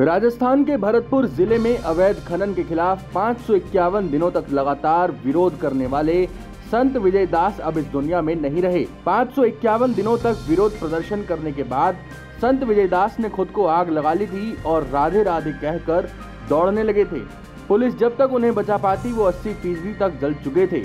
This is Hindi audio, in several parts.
राजस्थान के भरतपुर ज़िले में अवैध खनन के खिलाफ पाँच सौ इक्यावन दिनों तक लगातार विरोध करने वाले संत विजय दास अब इस दुनिया में नहीं रहे। पाँच सौ इक्यावन दिनों तक विरोध प्रदर्शन करने के बाद संत विजय दास ने खुद को आग लगा ली थी और राधे राधे कहकर दौड़ने लगे थे। पुलिस जब तक उन्हें बचा पाती, वो 80 फ़ीसदी तक जल चुके थे।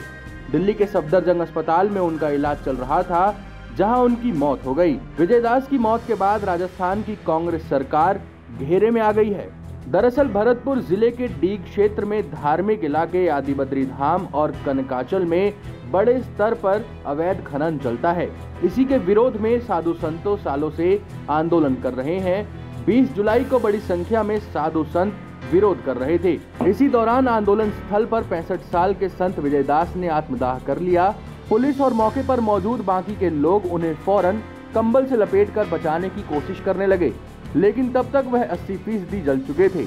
दिल्ली के सफदरजंग अस्पताल में उनका इलाज चल रहा था, जहाँ उनकी मौत हो गई। विजय दास की मौत के बाद राजस्थान की कांग्रेस सरकार घेरे में आ गई है। दरअसल भरतपुर ज़िले के डीग क्षेत्र में धार्मिक इलाके आदि बद्री धाम और कनकाचल में बड़े स्तर पर अवैध खनन चलता है। इसी के विरोध में साधु संतों सालों से आंदोलन कर रहे हैं। 20 जुलाई को बड़ी संख्या में साधु संत विरोध कर रहे थे। इसी दौरान आंदोलन स्थल पर पैंसठ साल के संत विजय दास ने आत्मदाह कर लिया। पुलिस और मौके पर मौजूद बाकी के लोग उन्हें फ़ौरन कंबल से लपेटकर बचाने की कोशिश करने लगे। लेकिन तब तक वह 80 फ़ीसदी जल चुके थे।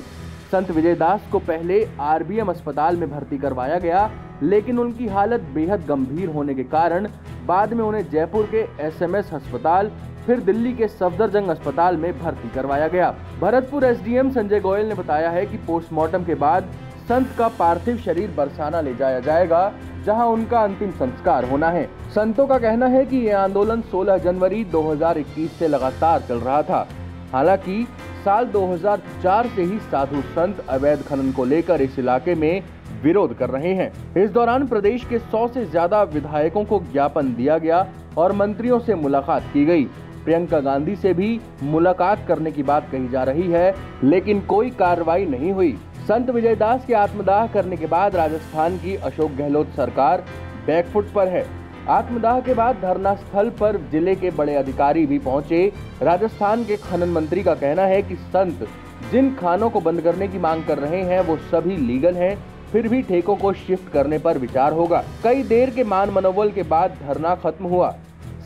संत विजय दास को पहले आरबीएम अस्पताल में भर्ती करवाया गया, लेकिन उनकी हालत बेहद गंभीर होने के कारण बाद में उन्हें जयपुर के एसएमएस अस्पताल, फिर दिल्ली के सफदरजंग अस्पताल में भर्ती करवाया गया। भरतपुर एसडीएम संजय गोयल ने बताया है कि पोस्टमार्टम के बाद संत का पार्थिव शरीर बरसाना ले जाया जाएगा, जहाँ उनका अंतिम संस्कार होना है। संतों का कहना है कि ये आंदोलन 16 जनवरी 2021 से लगातार चल रहा था। हालाँकि, साल 2004 से ही साधु संत अवैध खनन को लेकर इस इलाके में विरोध कर रहे हैं। इस दौरान प्रदेश के 100 से ज़्यादा विधायकों को ज्ञापन दिया गया और मंत्रियों से मुलाकात की गई। प्रियंका गांधी से भी मुलाकात करने की बात कही जा रही है, लेकिन कोई कार्रवाई नहीं हुई। संत विजय दास के आत्मदाह करने के बाद राजस्थान की अशोक गहलोत सरकार बैकफुट पर है। आत्मदाह के बाद धरना स्थल पर ज़िले के बड़े अधिकारी भी पहुँचे। राजस्थान के खनन मंत्री का कहना है कि संत जिन खानों को बंद करने की मांग कर रहे हैं, वो सभी लीगल हैं। फिर भी ठेकों को शिफ्ट करने पर विचार होगा। कई देर के मान मनोबल के बाद धरना खत्म हुआ।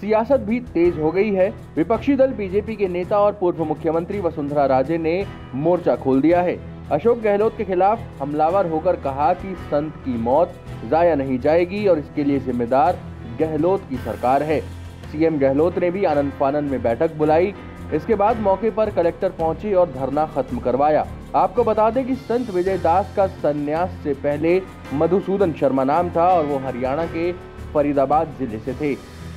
सियासत भी तेज हो गई है। विपक्षी दल बीजेपी के नेता और पूर्व मुख्यमंत्री वसुंधरा राजे ने मोर्चा खोल दिया है। अशोक गहलोत के खिलाफ हमलावर होकर कहा कि संत की मौत जाया नहीं जाएगी और इसके लिए जिम्मेदार गहलोत की सरकार है। सीएम गहलोत ने भी आनंद फानंद में बैठक बुलाई। इसके बाद मौके पर कलेक्टर पहुँचे और धरना खत्म करवाया। आपको बता दें कि संत विजय दास का संन्यास से पहले मधुसूदन शर्मा नाम था और वो हरियाणा के फरीदाबाद ज़िले से थे।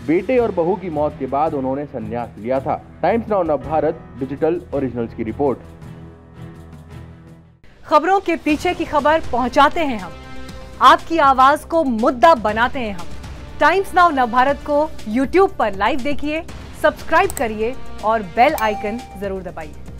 बेटे और बहू की मौत के बाद उन्होंने संन्यास लिया था। Times Now Nav Bharat, digital originals की रिपोर्ट। खबरों के पीछे की खबर पहुंचाते हैं हम। आपकी आवाज़ को मुद्दा बनाते हैं हम। टाइम्स नाउ नव भारत को यूट्यूब पर लाइव देखिए सब्सक्राइब करिए और बेल आइकन ज़रूर दबाइए।